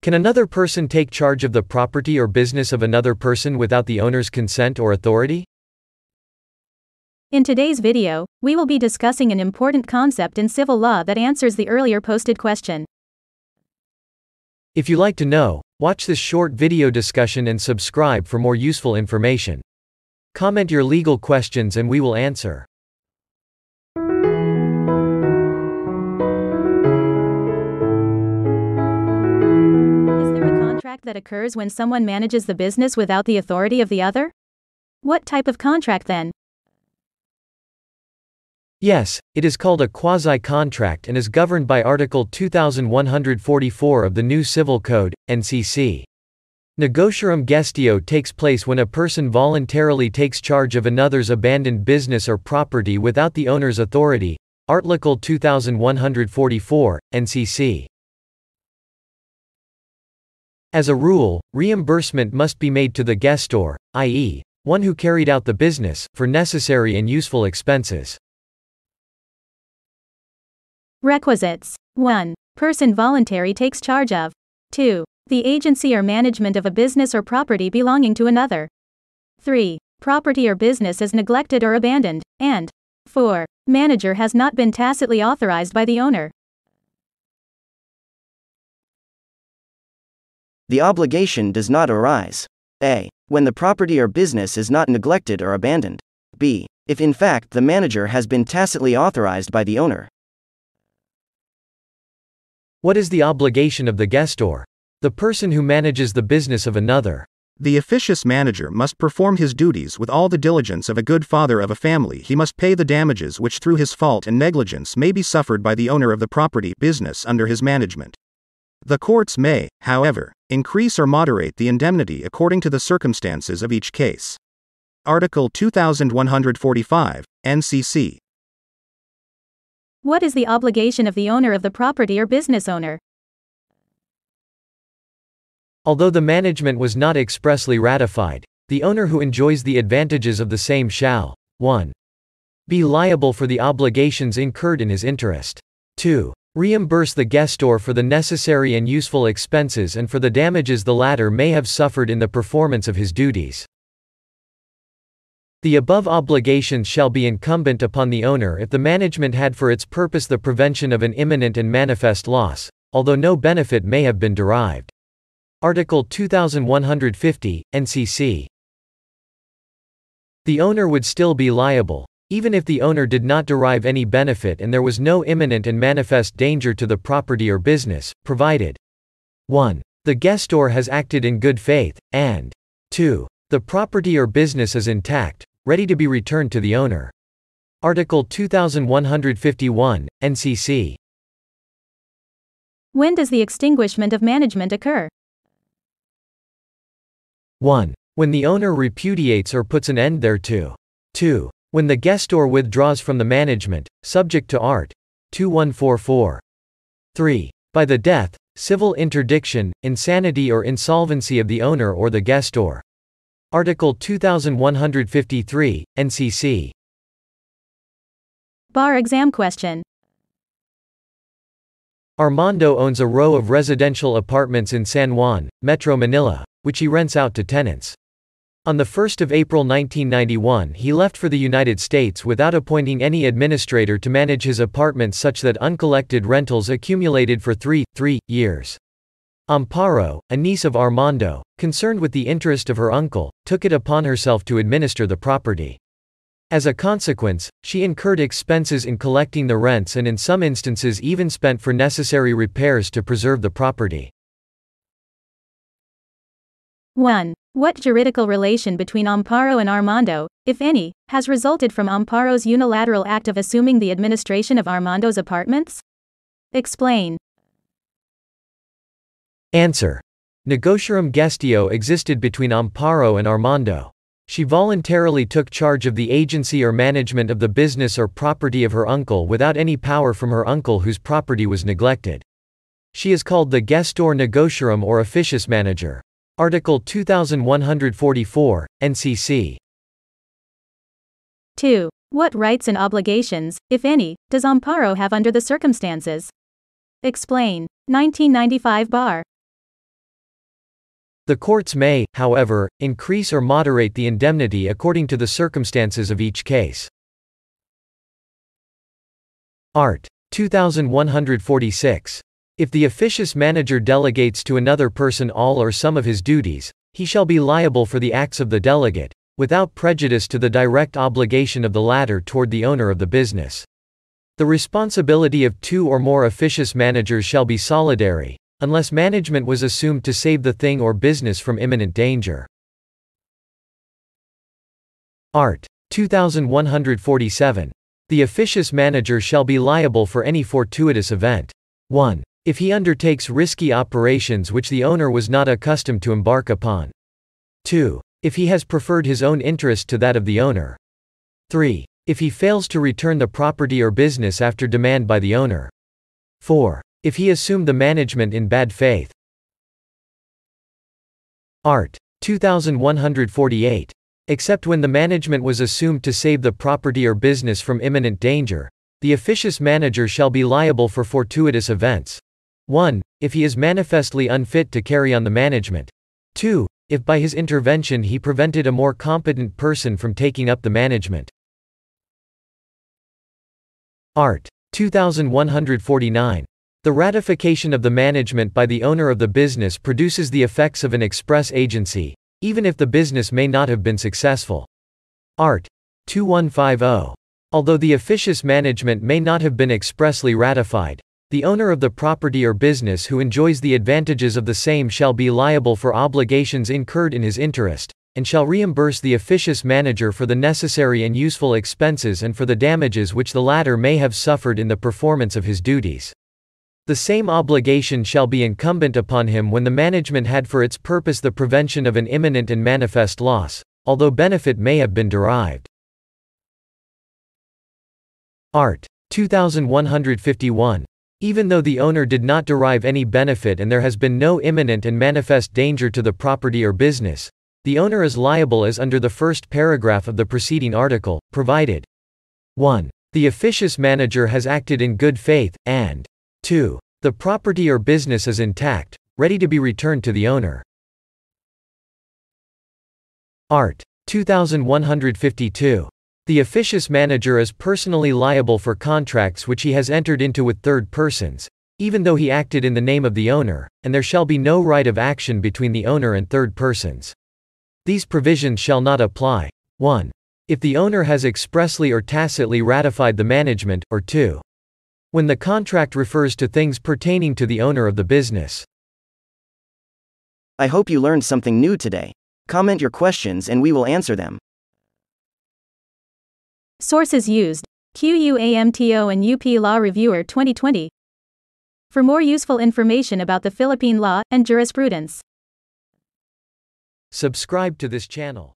Can another person take charge of the property or business of another person without the owner's consent or authority? In today's video, we will be discussing an important concept in civil law that answers the earlier posted question. If you like to know, watch this short video discussion and subscribe for more useful information. Comment your legal questions and we will answer. Contract that occurs when someone manages the business without the authority of the other? What type of contract then? Yes, it is called a quasi-contract and is governed by Article 2144 of the new Civil Code, NCC. Negotiorum gestio takes place when a person voluntarily takes charge of another's abandoned business or property without the owner's authority. Article 2144, NCC. As a rule, reimbursement must be made to the gestor, i.e., one who carried out the business, for necessary and useful expenses. Requisites 1. Person voluntary takes charge of. 2. The agency or management of a business or property belonging to another. 3. Property or business is neglected or abandoned. And 4. Manager has not been tacitly authorized by the owner. The obligation does not arise. A. When the property or business is not neglected or abandoned. B. If in fact the manager has been tacitly authorized by the owner. What is the obligation of the gestor? The person who manages the business of another. The officious manager must perform his duties with all the diligence of a good father of a family. He must pay the damages which through his fault and negligence may be suffered by the owner of the property business under his management. The courts may, however, increase or moderate the indemnity according to the circumstances of each case. Article 2145, NCC. What is the obligation of the owner of the property or business owner? Although the management was not expressly ratified, the owner who enjoys the advantages of the same shall 1. Be liable for the obligations incurred in his interest. 2. Reimburse the gestor for the necessary and useful expenses and for the damages the latter may have suffered in the performance of his duties. The above obligations shall be incumbent upon the owner if the management had for its purpose the prevention of an imminent and manifest loss, although no benefit may have been derived. Article 2150, NCC. The owner would still be liable, even if the owner did not derive any benefit and there was no imminent and manifest danger to the property or business, provided 1. The gestor has acted in good faith, and 2. The property or business is intact, ready to be returned to the owner. Article 2151, NCC. When does the extinguishment of management occur? 1. When the owner repudiates or puts an end thereto. 2. When the gestor withdraws from the management, subject to art. 2144. 3. By the death, civil interdiction, insanity or insolvency of the owner or the gestor. Article 2153, NCC. Bar exam question. Armando owns a row of residential apartments in San Juan, Metro Manila, which he rents out to tenants. On the 1st of April 1991 he left for the United States without appointing any administrator to manage his apartments such that uncollected rentals accumulated for three, three, years. Amparo, a niece of Armando, concerned with the interest of her uncle, took it upon herself to administer the property. As a consequence, she incurred expenses in collecting the rents and in some instances even spent for necessary repairs to preserve the property. 1. What juridical relation between Amparo and Armando, if any, has resulted from Amparo's unilateral act of assuming the administration of Armando's apartments? Explain. Answer. Negotiorum gestio existed between Amparo and Armando. She voluntarily took charge of the agency or management of the business or property of her uncle without any power from her uncle whose property was neglected. She is called the gestor negotiorum or officious manager. Article 2144, NCC. 2. What rights and obligations, if any, does Amparo have under the circumstances? Explain. 1995 bar. The courts may, however, increase or moderate the indemnity according to the circumstances of each case. Art. 2146. If the officious manager delegates to another person all or some of his duties, he shall be liable for the acts of the delegate, without prejudice to the direct obligation of the latter toward the owner of the business. The responsibility of two or more officious managers shall be solidary, unless management was assumed to save the thing or business from imminent danger. Art. 2147. The officious manager shall be liable for any fortuitous event. 1. If he undertakes risky operations which the owner was not accustomed to embark upon. 2. If he has preferred his own interest to that of the owner. 3. If he fails to return the property or business after demand by the owner. 4. If he assumed the management in bad faith. Art. 2148. Except when the management was assumed to save the property or business from imminent danger, the officious manager shall be liable for fortuitous events. 1. If he is manifestly unfit to carry on the management. 2. If by his intervention he prevented a more competent person from taking up the management. Art. 2149. The ratification of the management by the owner of the business produces the effects of an express agency, even if the business may not have been successful. Art. 2150. Although the officious management may not have been expressly ratified, the owner of the property or business who enjoys the advantages of the same shall be liable for obligations incurred in his interest, and shall reimburse the officious manager for the necessary and useful expenses and for the damages which the latter may have suffered in the performance of his duties. The same obligation shall be incumbent upon him when the management had for its purpose the prevention of an imminent and manifest loss, although benefit may have been derived. Art. 2151. Even though the owner did not derive any benefit and there has been no imminent and manifest danger to the property or business, the owner is liable as under the first paragraph of the preceding article, provided 1. The officious manager has acted in good faith, and 2. The property or business is intact, ready to be returned to the owner. Art. 2152. The officious manager is personally liable for contracts which he has entered into with third persons, even though he acted in the name of the owner, and there shall be no right of action between the owner and third persons. These provisions shall not apply 1. If the owner has expressly or tacitly ratified the management, or 2. When the contract refers to things pertaining to the owner of the business. I hope you learned something new today. Comment your questions and we will answer them. Sources used QUAMTO and UP Law Reviewer 2020. For more useful information about the Philippine law and jurisprudence, Subscribe to this channel.